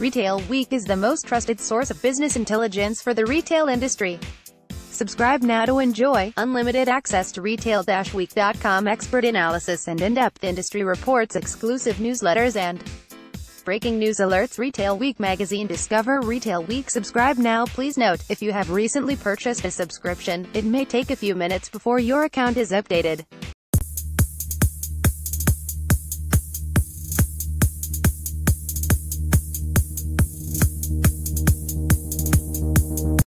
Retail Week is the most trusted source of business intelligence for the retail industry. Subscribe now to enjoy unlimited access to Retail-Week.com expert analysis and in-depth industry reports, exclusive newsletters, and breaking news alerts. Retail Week magazine. Discover Retail Week. Subscribe now. Please note, if you have recently purchased a subscription, it may take a few minutes before your account is updated.